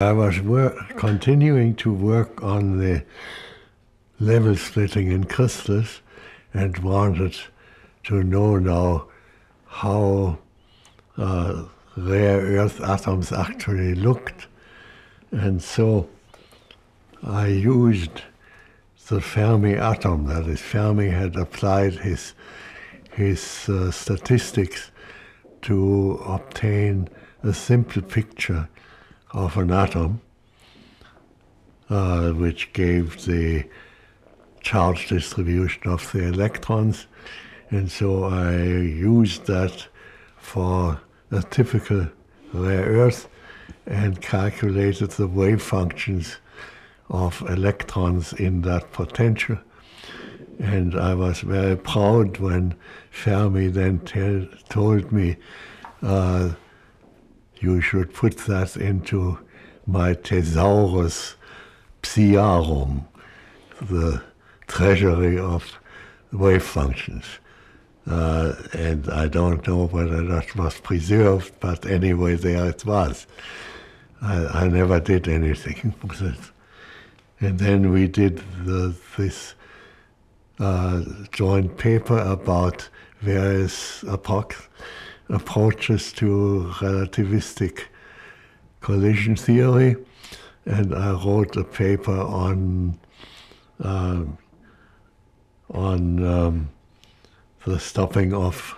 I was work, continuing to work on the level splitting in crystals and wanted to know now how uh, rare earth atoms actually looked. And so I used the Fermi atom, that is, Fermi had applied his, his uh, statistics to obtain a simple picture of an atom, uh, which gave the charge distribution of the electrons. And so I used that for a typical rare earth and calculated the wave functions of electrons in that potential. And I was very proud when Fermi then told me, uh, you should put that into my thesaurus psiarum, the treasury of wave functions. Uh, and I don't know whether that was preserved, but anyway, there it was. I, I never did anything with it. And then we did the, this uh, joint paper about various approaches to relativistic collision theory, and I wrote a paper on uh, on um, the stopping of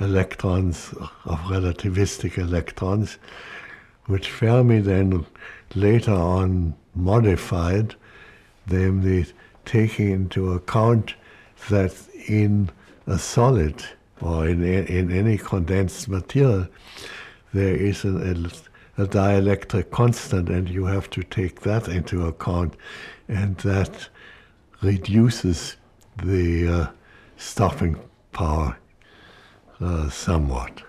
electrons, of relativistic electrons, which Fermi then later on modified, namely taking into account that in a solid or in, in any condensed material, there is an, a, a dielectric constant, and you have to take that into account, and that reduces the uh, stopping power uh, somewhat.